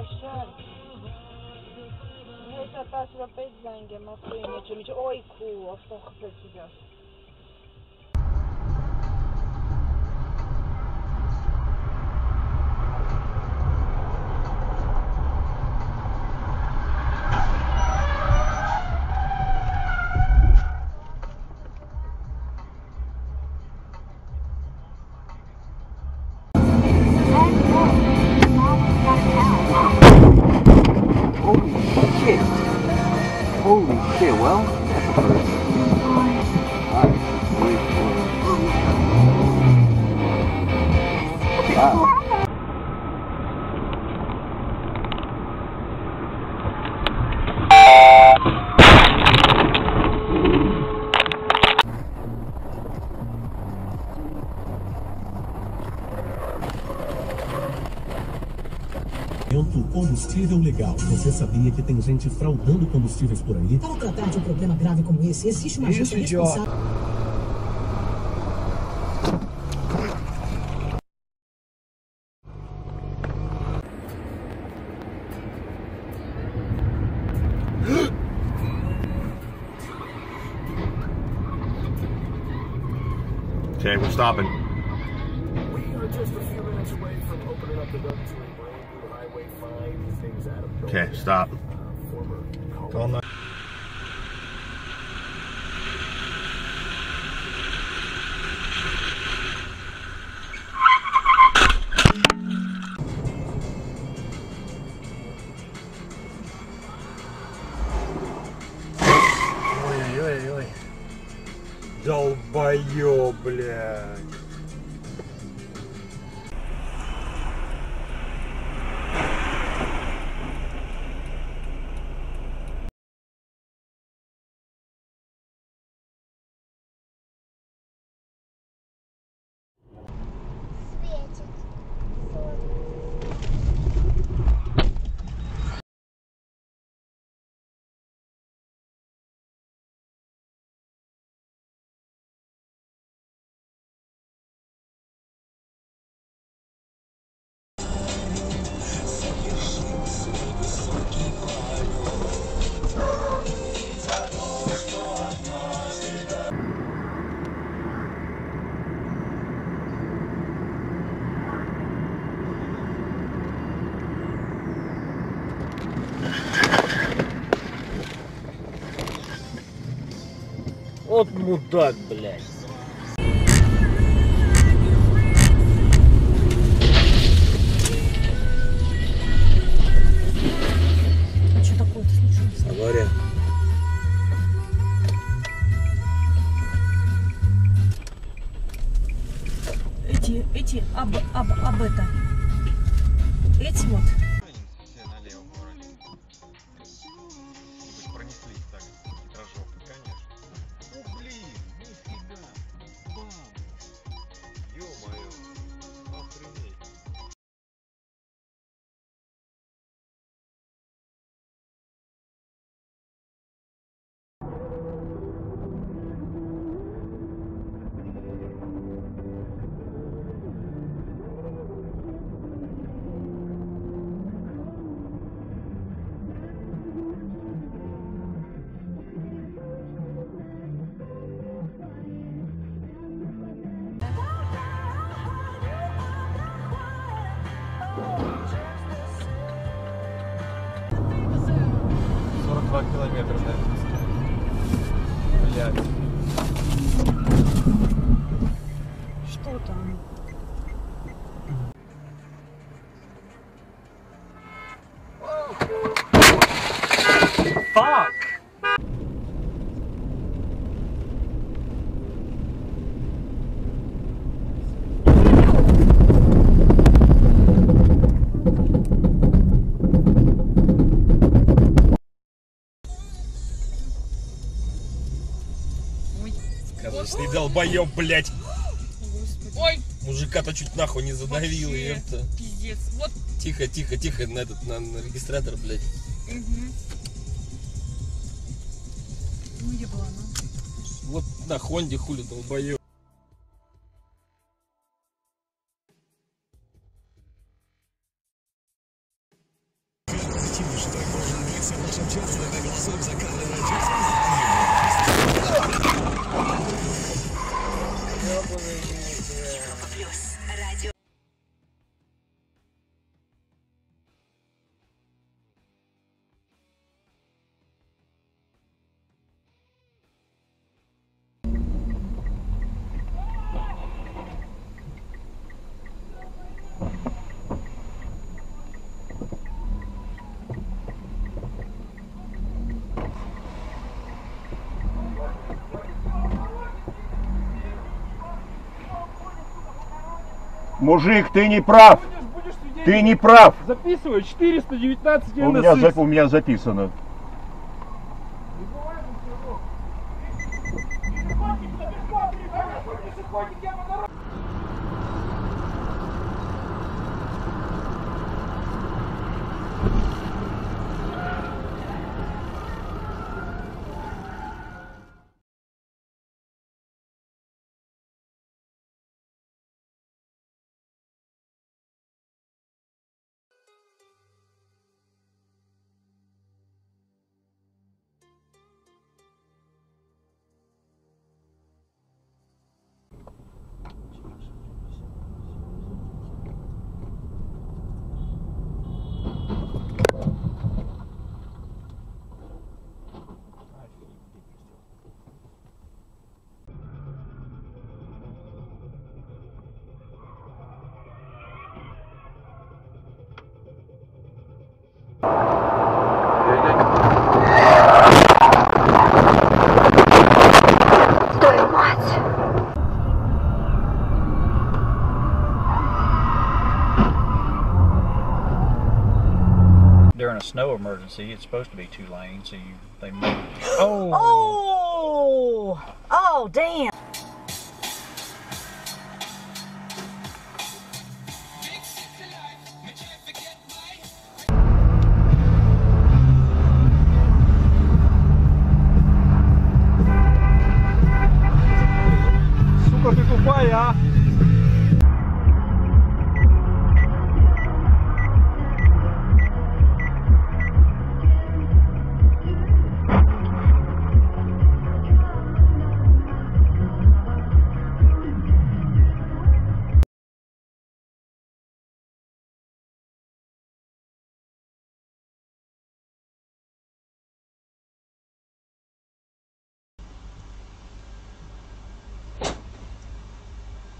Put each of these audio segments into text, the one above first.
بشر هیچ پس رو بزنگه ما تو اینه میچه اوی کو آفتاخ پسیده است Combustível legal. Você sabia que tem gente fraudando combustíveis por aí? Para tratar de um problema grave como esse, existe uma Isso, agência idiota. responsável. Okay, we're stopping. Okay, stop. Uh, Call nine-. Долбоёб, блядь. Мудак, блядь. А что такое-то случилось? Авария. Эти, эти, об, об, об это. Эти вот. Километра, наверное. Блядь. Что там? Сказочный долбоёб, блядь. Ой, Мужика-то чуть нахуй не задавил, Вообще. ёпта. пиздец. Вот. Тихо, тихо, тихо, на этот, на, на регистратор, блядь. Угу. Ну, где была она? Вот на Хонде хули долбоёб. Мужик, ты не прав. Ты не прав. Записываю 419 У меня, за- у меня записано. During snow emergency, it's supposed to be two lanes, so you they move. Oh. Oh! Oh, damn!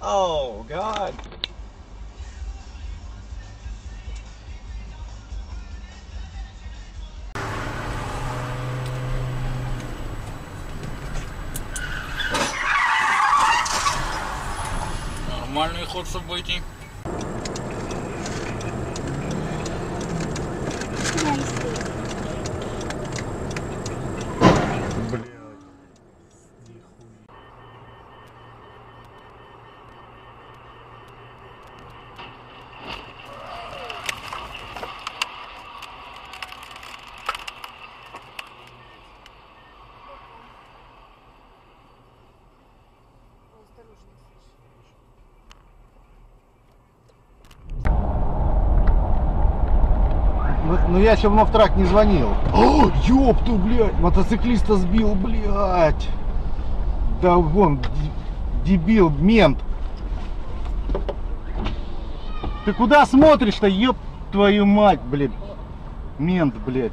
Oh God. Нормальный ход событий. Ну, ну я еще в Новтрак не звонил. О, ёпту, блядь, мотоциклиста сбил, блядь. Да вон, дебил, мент. Ты куда смотришь-то, ёб твою мать, блядь. Мент, блядь.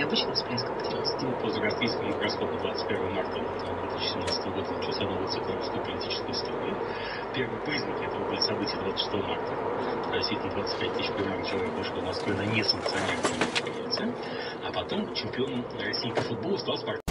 Необычный всплеск активности. По заграничному гороскопу 21 марта 2017 года начался новый цикл русской политической истории. Первые признаки этого были события 26 марта. Действительно, 25 тысяч примерно человек вышло в Москве на несанкционированные мероприятия. А потом чемпионом России по футболу стал Спартак.